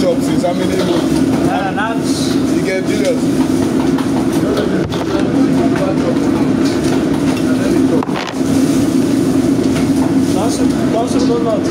chop since how many months? Uh, now You get billions. nasıl nasıl bunun altı?